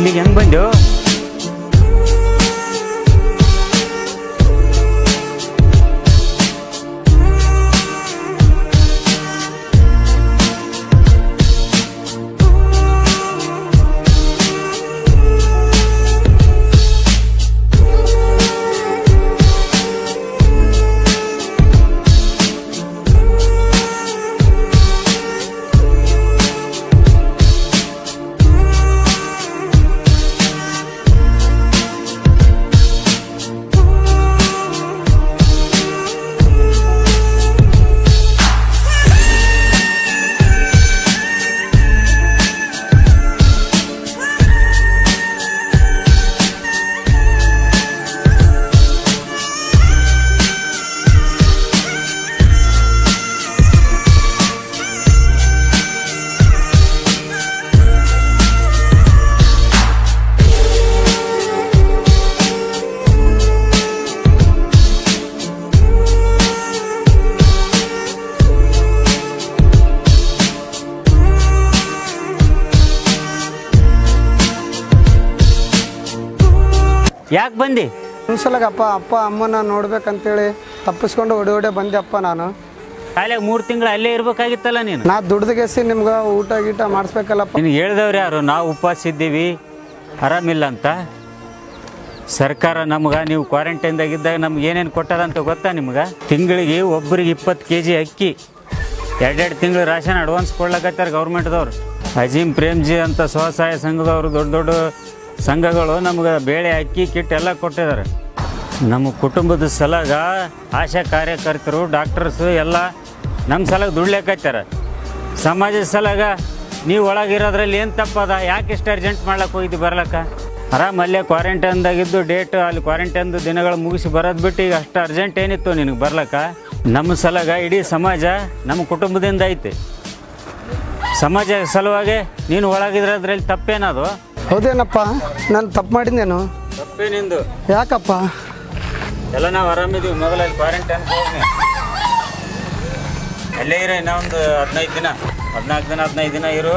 ಇಲ್ಲಿಗೆ ಹೆಂಗ್ ಬಂದು ಯಾಕೆ ಬಂದಿ? ಒಂದ್ಸಲಗಪ್ಪ ಅಪ್ಪ ಅಮ್ಮನ ನೋಡ್ಬೇಕಂತೇಳಿ ತಪ್ಪಿಸ್ಕೊಂಡು ಓಡಿ ಓಡಿ ಬಂದೆ ಅಪ್ಪ ನಾನು. ಕಾಲೇ ಮೂರು ತಿಂಗಳು ಅಲ್ಲೇ ಇರ್ಬೇಕಾಗಿತ್ತಲ್ಲ ನೀನು? ನಾ ದುಡ್ದುಗೆಸಿ ನಿಮ್ಗೆ ಊಟ ಗೀಟ ಮಾಡಿಸ್ಬೇಕಲ್ಲಪ್ಪ. ನೀನು ಹೇಳ್ದವ್ರು ಯಾರು? ನಾವು ಉಪವಾಸ ಇದ್ದೀವಿ. ಆರಾಮಿಲ್ಲ ಅಂತ ಸರ್ಕಾರ ನಮ್ಗೆ ನೀವು ಕ್ವಾರಂಟೈನ್ದಾಗ ಇದ್ದಾಗ ನಮ್ಗೆ ಏನೇನು ಕೊಟ್ಟದ ಅಂತ ಗೊತ್ತಾ ನಿಮ್ಗೆ? ತಿಂಗಳಿಗೆ ಒಬ್ಬರಿಗೆ ಇಪ್ಪತ್ತು ಕೆ ಜಿ ಅಕ್ಕಿ ಎರಡೆರಡು ತಿಂಗಳು ರಾಷನ್ ಅಡ್ವಾನ್ಸ್ ಕೊಡ್ಲಕತ್ತಾರ ಗೌರ್ಮೆಂಟ್ದವ್ರು. ಅಜೀಮ್ ಪ್ರೇಮ್ಜಿ ಅಂತ ಸ್ವಸಹಾಯ ಸಂಘದವರು ದೊಡ್ಡ ದೊಡ್ಡ ಸಂಘಗಳು ನಮ್ಗೆ ಬೇಳೆ ಅಕ್ಕಿ, ಕಿಟ್ ಎಲ್ಲ ಕೊಟ್ಟಿದ್ದಾರೆ. ನಮ್ಮ ಕುಟುಂಬದ ಸಲಗ ಆಶಾ ಕಾರ್ಯಕರ್ತರು, ಡಾಕ್ಟರ್ಸು ಎಲ್ಲ ನಮ್ಮ ಸಲಾಗ ದುಡ್ಲೇಕತ್ತಾರ ಸಮಾಜದ ಸಲಗ ನೀವು ಒಳಗಿರೋದ್ರಲ್ಲಿ ಏನು ತಪ್ಪದ? ಯಾಕೆ ಇಷ್ಟು ಅರ್ಜೆಂಟ್ ಮಾಡ್ಲಕ್ಕೆ ಹೋಗಿದ್ದು ಬರ್ಲಕ್ಕ? ಆರಾಮ್ ಅಲ್ಲೇ ಕ್ವಾರಂಟೈನ್ದಾಗಿದ್ದು ಡೇಟ್ ಅಲ್ಲಿ ಕ್ವಾರಂಟೈನ್ದು ದಿನಗಳು ಮುಗಿಸಿ ಬರೋದು ಬಿಟ್ಟು ಈಗ ಅಷ್ಟು ಅರ್ಜೆಂಟ್ ಏನಿತ್ತು ನಿನಗೆ ಬರ್ಲಕ್ಕ? ನಮ್ಮ ಸಲಗ ಇಡೀ ಸಮಾಜ ನಮ್ಮ ಕುಟುಂಬದಿಂದ ಐತೆ. ಸಮಾಜ ಸಲುವಾಗಿ ನೀನು ಒಳಗಿದ್ರದ್ರಲ್ಲಿ ತಪ್ಪೇನದು? ಹೌದೇನಪ್ಪ? ನಾನು ತಪ್ಪು ಮಾಡಿದ್ದೇನು ತಪ್ಪೇ ನಿಂದು. ಯಾಕಪ್ಪ? ಎಲ್ಲ ನಾವು ಆರಾಮಿದ್ದೀವಿ ಮೊದಲಲ್ಲಿ ಕ್ವಾರಂಟೈನ್ ಹೋಗಿ ಅಲ್ಲೇ ಇರೋ ಇನ್ನೊಂದು ಹದಿನೈದು ದಿನ. ಹದಿನಾಲ್ಕು ದಿನ ಹದಿನೈದು ದಿನ ಇರು.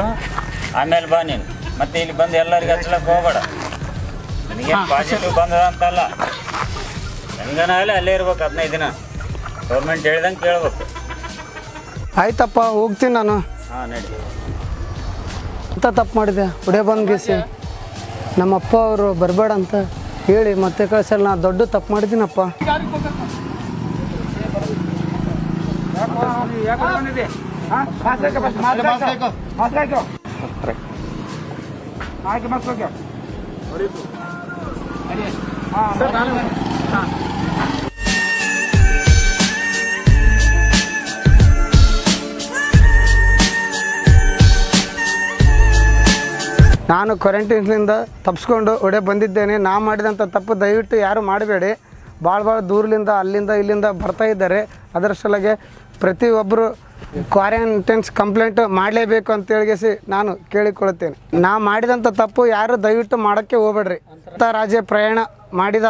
ಆಮೇಲೆ ಬಾ ನೀನು. ಮತ್ತೆ ಇಲ್ಲಿ ಬಂದು ಎಲ್ಲರಿಗೆ ಹಚ್ಲಕ್ಕೆ ಹೋಗ್ಬೇಡ. ನನಗೆ ಪಾಸಿಟಿವ್ ಬಂದದ ಅಂತಲ್ಲ. ಹೆಂಗನಾಗಲಿ ಅಲ್ಲೇ ಇರ್ಬೇಕು ಹದಿನೈದು ದಿನ. ಗೌರ್ಮೆಂಟ್ ಹೇಳ್ದಂಗೆ ಕೇಳ್ಬೇಕು. ಆಯ್ತಪ್ಪ ಹೋಗ್ತೀನಿ ನಾನು. ಹಾಂ ನಡಿ. ಅಂತ ತಪ್ಪು ಮಾಡಿದೆ? ಹೊಡೆ ಬಂದ್ಗಿಸಿ ನಮ್ಮಪ್ಪ ಅವರು ಬರಬೇಡ ಅಂತ ಹೇಳಿ ಮತ್ತೆ ಕಳ್ಸಲ್ಲ ನಾ ದೊಡ್ಡ ತಪ್ಪು ಮಾಡಿದ್ದೀನಪ್ಪ. ನಾನು ಕ್ವಾರಂಟೈನ್ಸ್ಲಿಂದ ತಪ್ಪಿಸ್ಕೊಂಡು ಒಡೆ ಬಂದಿದ್ದೇನೆ. ನಾ ಮಾಡಿದಂಥ ತಪ್ಪು ದಯವಿಟ್ಟು ಯಾರು ಮಾಡಬೇಡಿ. ಭಾಳ ಭಾಳ ದೂರಲಿಂದ, ಅಲ್ಲಿಂದ ಇಲ್ಲಿಂದ ಬರ್ತಾ ಇದ್ದಾರೆ. ಅದರ ಸಲಗೆ ಪ್ರತಿಯೊಬ್ಬರು ಕ್ವಾರಂಟೈನ್ಸ್ ಕಂಪ್ಲೇಂಟ್ ಮಾಡಲೇಬೇಕು ಅಂತೇಳಿಗೆಸಿ ನಾನು ಕೇಳಿಕೊಳ್ಳುತ್ತೇನೆ. ನಾ ಮಾಡಿದಂಥ ತಪ್ಪು ಯಾರು ದಯವಿಟ್ಟು ಮಾಡೋಕ್ಕೆ ಹೋಗ್ಬೇಡ್ರಿ. ರಾಜ್ಯ ಪ್ರಯಾಣ ಮಾಡಿದ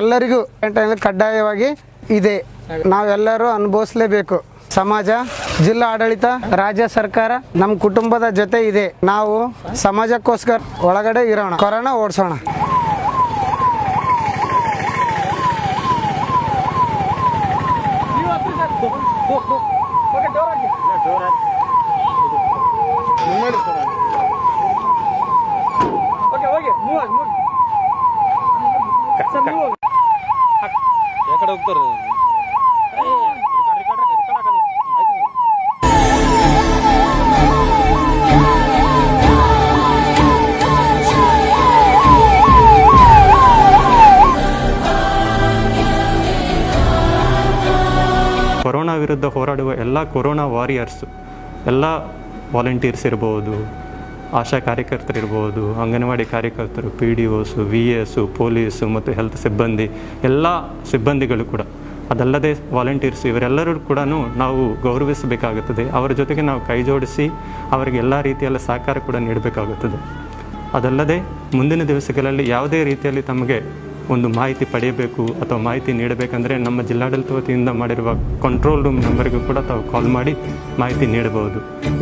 ಎಲ್ಲರಿಗೂ ಕ್ವಾರಂಟೈನ್ ಕಡ್ಡಾಯವಾಗಿ ಇದೆ. ನಾವೆಲ್ಲರೂ ಅನುಭವಿಸಲೇಬೇಕು. ಸಮಾಜ ಜಿಲ್ಲಾ ಆಡಳಿತ ರಾಜ್ಯ ಸರ್ಕಾರ ನಮ್ಮ ಕುಟುಂಬದ ಜೊತೆ ಇದೆ. ನಾವು ಸಮಾಜಕ್ಕೋಸ್ಕರ ಒಳಗಡೆ ಇರೋಣ. ಕೊರೋನಾ ಓಡಿಸೋಣ. ಹೋಗ್ತಾರೆ? ವಿರುದ್ಧ ಹೋರಾಡುವ ಎಲ್ಲ ಕೊರೋನಾ ವಾರಿಯರ್ಸು, ಎಲ್ಲ ವಾಲಂಟಿಯರ್ಸ್ ಇರ್ಬೋದು, ಆಶಾ ಕಾರ್ಯಕರ್ತರಿರ್ಬೋದು ಅಂಗನವಾಡಿ ಕಾರ್ಯಕರ್ತರು, P D Os, V S police ಮತ್ತು ಹೆಲ್ತ್ ಸಿಬ್ಬಂದಿ, ಎಲ್ಲ ಸಿಬ್ಬಂದಿಗಳು ಕೂಡ. ಅದಲ್ಲದೆ ವಾಲಂಟಿಯರ್ಸ್ ಇವರೆಲ್ಲರೂ ಕೂಡ ನಾವು ಗೌರವಿಸಬೇಕಾಗುತ್ತದೆ. ಅವರ ಜೊತೆಗೆ ನಾವು ಕೈ ಜೋಡಿಸಿ ಅವರಿಗೆ ಎಲ್ಲ ರೀತಿಯಲ್ಲ ಸಹಕಾರ ಕೂಡ ನೀಡಬೇಕಾಗುತ್ತದೆ. ಅದಲ್ಲದೆ ಮುಂದಿನ ದಿವಸಗಳಲ್ಲಿ ಯಾವುದೇ ರೀತಿಯಲ್ಲಿ ತಮಗೆ ಒಂದು ಮಾಹಿತಿ ಪಡೆಯಬೇಕು ಅಥವಾ ಮಾಹಿತಿ ನೀಡಬೇಕಂದರೆ ನಮ್ಮ ಜಿಲ್ಲಾಡಳಿತ ವತಿಯಿಂದ ಮಾಡಿರುವ ಕಂಟ್ರೋಲ್ ರೂಮ್ ನಂಬರ್ಗೂ ಕೂಡ ತಾವು ಕಾಲ್ ಮಾಡಿ ಮಾಹಿತಿ ನೀಡಬಹುದು.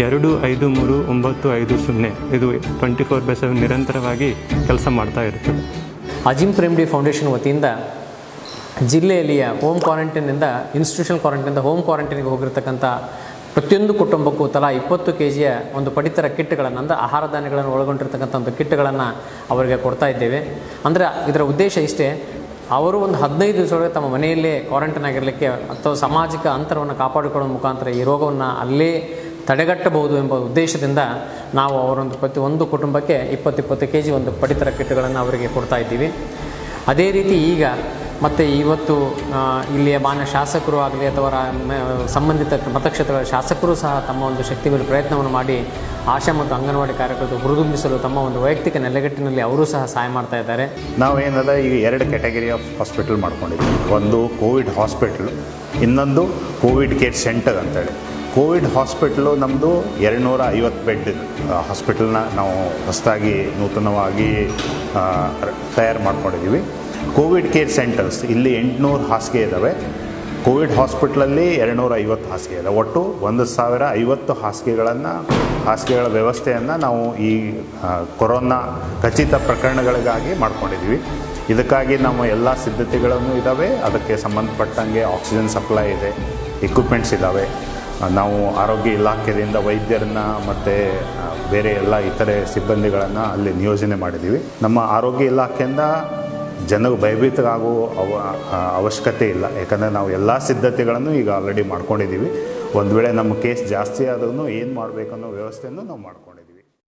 ಎರಡು, ಐದು, ಮೂರು, ಒಂಬತ್ತು, ಐದು, ಸೊನ್ನೆ. ಇದು ಟ್ವೆಂಟಿ ಫೋರ್ ಬೈ ಸೆವೆನ್ ನಿರಂತರವಾಗಿ ಕೆಲಸ ಮಾಡ್ತಾ ಇರುತ್ತೆ ಅಜಿಮ್ ಪ್ರೇಮ್ಡಿ ಫೌಂಡೇಶನ್ ವತಿಯಿಂದ ಜಿಲ್ಲೆಯಲ್ಲಿಯ ಹೋಮ್ ಕ್ವಾರಂಟೈನಿಂದ ಇನ್ಸ್ಟಿಟ್ಯೂಷನ್ ಕ್ವಾರಂಟೈನಿಂದ ಹೋಮ್ ಕ್ವಾರಂಟೈನ್ಗೆ ಹೋಗಿರ್ತಕ್ಕಂಥ ಪ್ರತಿಯೊಂದು ಕುಟುಂಬಕ್ಕೂ ತಲಾ ಇಪ್ಪತ್ತು ಕೆ ಜಿಯ ಒಂದು ಪಡಿತರ ಕಿಟ್ಗಳನ್ನು, ಅಂದರೆ ಆಹಾರ ಧಾನ್ಯಗಳನ್ನು ಒಳಗೊಂಡಿರ್ತಕ್ಕಂಥ ಒಂದು ಕಿಟ್ಗಳನ್ನು ಅವರಿಗೆ ಕೊಡ್ತಾ ಇದ್ದೇವೆ. ಅಂದರೆ ಇದರ ಉದ್ದೇಶ ಇಷ್ಟೇ, ಅವರು ಒಂದು ಹದಿನೈದು ದಿವಸದೊಳಗೆ ತಮ್ಮ ಮನೆಯಲ್ಲೇ ಕ್ವಾರಂಟೈನ್ ಆಗಿರಲಿಕ್ಕೆ ಅಥವಾ ಸಾಮಾಜಿಕ ಅಂತರವನ್ನು ಕಾಪಾಡಿಕೊಳ್ಳುವ ಮುಖಾಂತರ ಈ ರೋಗವನ್ನು ಅಲ್ಲೇ ತಡೆಗಟ್ಟಬಹುದು ಎಂಬ ಉದ್ದೇಶದಿಂದ ನಾವು ಅವರೊಂದು ಪ್ರತಿ ಒಂದು ಕುಟುಂಬಕ್ಕೆ ಇಪ್ಪತ್ತಿಪ್ಪತ್ತು ಕೆ ಜಿ ಒಂದು ಪಡಿತರ ಕಿಟ್ಗಳನ್ನು ಅವರಿಗೆ ಕೊಡ್ತಾ ಇದ್ದೀವಿ. ಅದೇ ರೀತಿ ಈಗ ಮತ್ತು ಇವತ್ತು ಇಲ್ಲಿಯ ಬಾನ ಶಾಸಕರು ಆಗಲಿ ಅಥವಾ ಸಂಬಂಧಿತ ಮತಕ್ಷೇತ್ರಗಳ ಶಾಸಕರು ಸಹ ತಮ್ಮ ಒಂದು ಶಕ್ತಿ ಮೇಲೆ ಪ್ರಯತ್ನವನ್ನು ಮಾಡಿ ಆಶಾ ಮತ್ತು ಅಂಗನವಾಡಿ ಕಾರ್ಯಕರ್ತರು ಹುರಿದುಂಬಿಸಲು ತಮ್ಮ ಒಂದು ವೈಯಕ್ತಿಕ ನೆಲೆಗಟ್ಟಿನಲ್ಲಿ ಅವರು ಸಹ ಸಹಾಯ ಮಾಡ್ತಾ ಇದ್ದಾರೆ. ನಾವೇನದ, ಈಗ ಎರಡು ಕ್ಯಾಟಗರಿ ಆಫ್ ಹಾಸ್ಪಿಟಲ್ ಮಾಡ್ಕೊಂಡಿದ್ದೀವಿ. ಒಂದು ಕೋವಿಡ್ ಹಾಸ್ಪಿಟ್ಲ್, ಇನ್ನೊಂದು ಕೋವಿಡ್ ಕೇರ್ ಸೆಂಟರ್ ಅಂತೇಳಿ. ಕೋವಿಡ್ ಹಾಸ್ಪಿಟ್ಲು ನಮ್ಮದು ಎರಡುನೂರ ಐವತ್ತು ಬೆಡ್ ಹಾಸ್ಪಿಟಲ್ನ ನಾವು ಹೊಸದಾಗಿ ನೂತನವಾಗಿ ತಯಾರು ಮಾಡ್ಕೊಂಡಿದ್ದೀವಿ. ಕೋವಿಡ್ ಕೇರ್ ಸೆಂಟರ್ಸ್, ಇಲ್ಲಿ ಎಂಟುನೂರು ಹಾಸಿಗೆ ಇದ್ದಾವೆ ಕೋವಿಡ್ ಹಾಸ್ಪಿಟ್ಲಲ್ಲಿ ಎರಡುನೂರ ಐವತ್ತು ಹಾಸಿಗೆ ಇದೆ. ಒಟ್ಟು ಒಂದು ಸಾವಿರ ಐವತ್ತು ಹಾಸಿಗೆಗಳನ್ನು, ಹಾಸಿಗೆಗಳ ವ್ಯವಸ್ಥೆಯನ್ನು ನಾವು ಈ ಕೊರೋನಾ ಖಚಿತ ಪ್ರಕರಣಗಳಿಗಾಗಿ ಮಾಡ್ಕೊಂಡಿದ್ದೀವಿ ಇದಕ್ಕಾಗಿ ನಮ್ಮ ಎಲ್ಲ ಸಿದ್ಧತೆಗಳನ್ನು ಇದ್ದಾವೆ ಅದಕ್ಕೆ ಸಂಬಂಧಪಟ್ಟಂಗೆ ಆಕ್ಸಿಜನ್ ಸಪ್ಲೈ ಇದೆ ಎಕ್ವಿಪ್ಮೆಂಟ್ಸ್ ಇದ್ದಾವೆ ನಾವು ಆರೋಗ್ಯ ಇಲಾಖೆಯಿಂದ ವೈದ್ಯರನ್ನ ಮತ್ತು ಬೇರೆ ಎಲ್ಲ ಇತರೆ ಸಿಬ್ಬಂದಿಗಳನ್ನು ಅಲ್ಲಿ ನಿಯೋಜನೆ ಮಾಡಿದ್ದೀವಿ ನಮ್ಮ ಆರೋಗ್ಯ ಇಲಾಖೆಯಿಂದ ಜನರು ಭಯಭೀತರಾಗುವ ಅವ ಅವಶ್ಯಕತೆ ಇಲ್ಲ. ಯಾಕಂದರೆ ನಾವು ಎಲ್ಲ ಸಿದ್ಧತೆಗಳನ್ನು ಈಗ ಆಲ್ರೆಡಿ ಮಾಡ್ಕೊಂಡಿದ್ದೀವಿ. ಒಂದು ವೇಳೆ ನಮ್ಮ ಕೇಸ್ ಜಾಸ್ತಿ ಆದ್ರೂ ಏನು ಮಾಡಬೇಕನ್ನೋ ವ್ಯವಸ್ಥೆಯನ್ನು ನಾವು ಮಾಡ್ಕೊಂಡಿದ್ದೀವಿ.